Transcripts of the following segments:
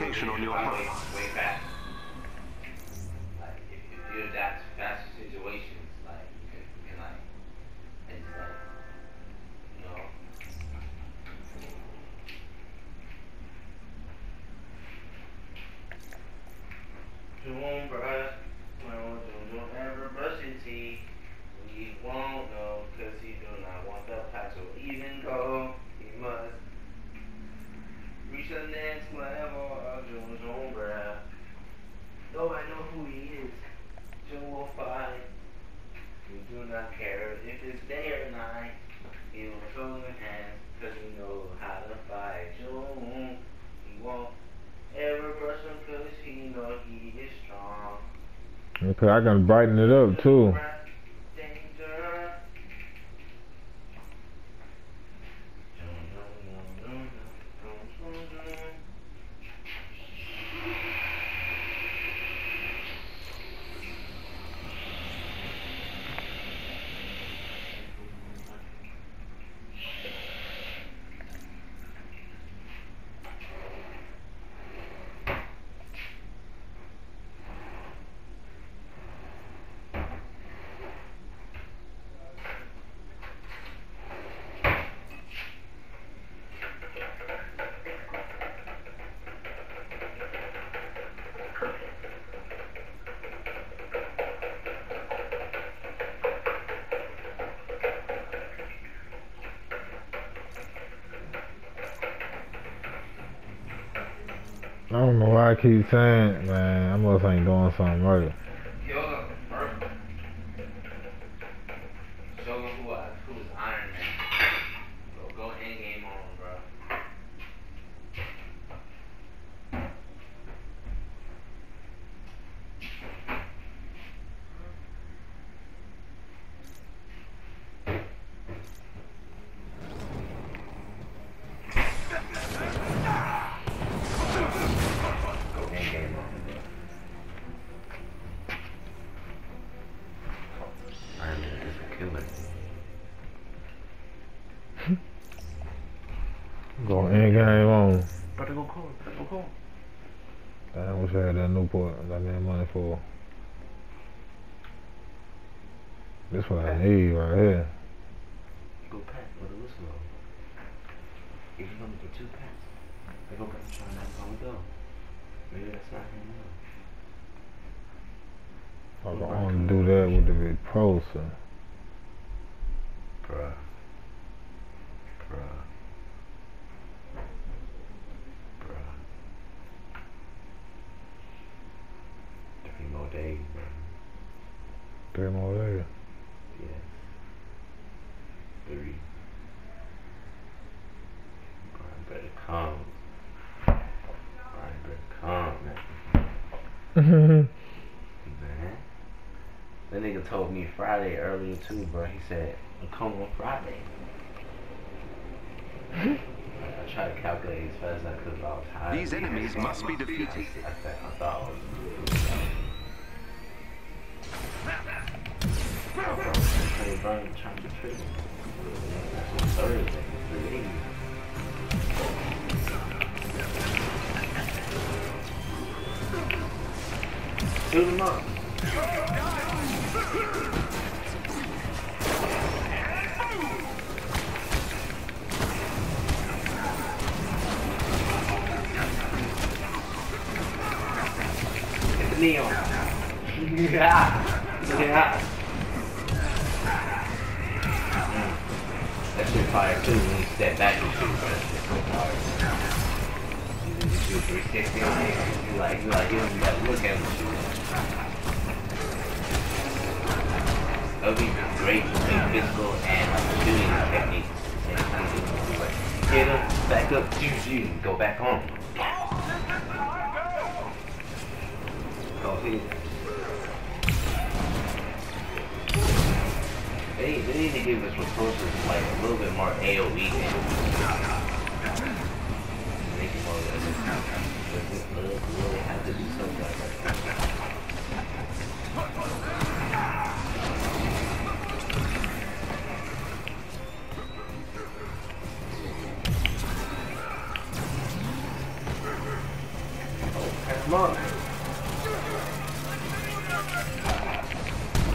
location on your Way, HUD. way faster. Like, if, if you adapt to faster situations, like, you can, like, it's like, you know, Doing brush, well, don't ever brush your teeth. He won't know, cause he do not want the patch to even go. He must reach the next level of Jones own breath. Though I know who he is, Joe will fight. We do not care if it's day or night. He will throw in hands, cause he knows how to fight. Joe, he won't ever brush him, cause he know he is strong. Okay, I can brighten it up too. I don't know why I keep saying, man. I must ain't doing something right. Kill them first. Show them who, I, who is Iron Man. Go, go end game on him, bro. Go end game on him, bro. Iron Man is a killer. Go in game on. Brother, go call. Go call. I wish I had that Newport. I got that money for. This what I need right here. Go pack with a whistle. If you're gonna get two packs, they go back to trying that's how we go. Maybe that's not him now. I can only do that with the big pro, poster. Bruh. Bruh. Bruh. Three more days, bro. Three more days. Yes. Three. Brian better come. Brian better come, man. Man. Told me Friday earlier too, bro. He said, I'm on Friday. I tried to calculate as fast as I could, but I was high. These enemies must be defeated. I, th- I thought I was. Oh, bro. Hey, bro, I'm trying to trick. That's on Thursday. Three days. Shoot him up. Neon. yeah. Yeah. That shit fire too when you step back and shoot, bro. That so fire. You just shoot 360 on it. You like, you like, you don't even look at him shoot. That would be great between physical and shooting techniques. Hit him, back up, shoot you, go back on. They, they need to give us resources like a little bit more AoE damage. Make it more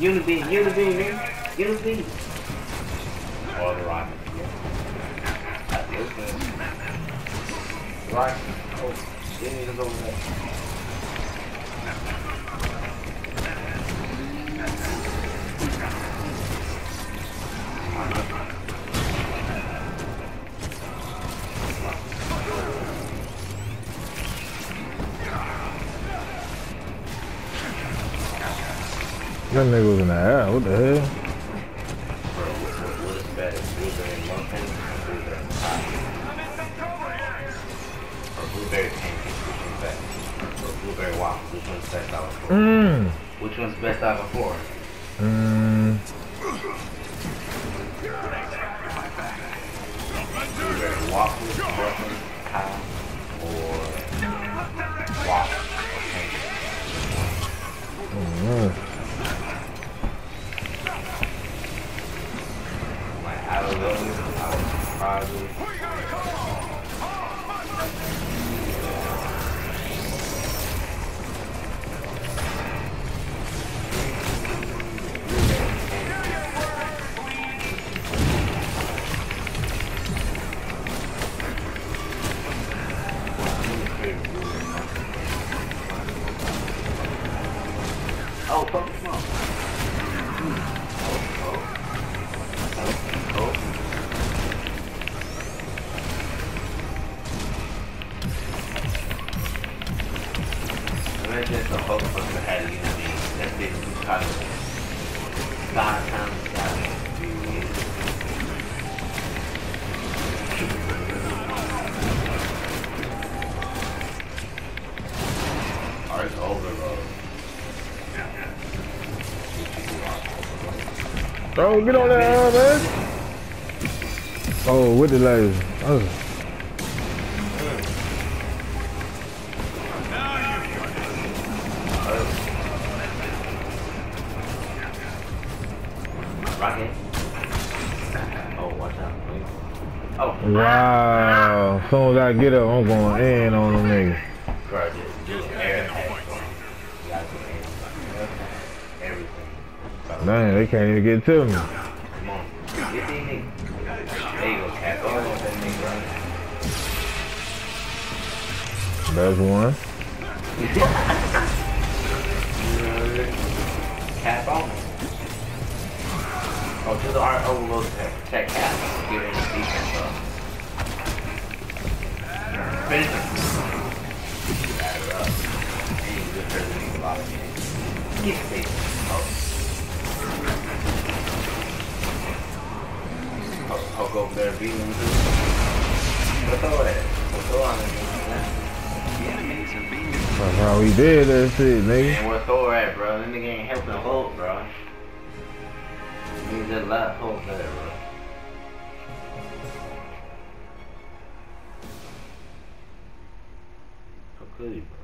Unity, unity, nigga. Unity. Oh, the rocket. Yeah. That feels good. Right. Oh, yeah, it's over there. That nigga was in the air. What the hell? Mmm. Which one's best out of four? Mmm. Oh, Oh, get on there, man. Oh, with the laser. Oh. Rocket. Oh, watch out. Oh, Wow. As soon as I get up, I'm going in on them niggas. Dang, they can't even get to me. Come on. Get. There you go, Cap. That nigga. That's one. Cap on. Oh, to the art overload to protect Cap. Him the defense up. Finish him. It. Get Over there beating him too. What's over there? What's on him? That's how we did that shit, nigga. Man, where Thor at, bro? That nigga ain't helping Hulk, bro. Nigga just left Hulk there, bro. How could he, bro?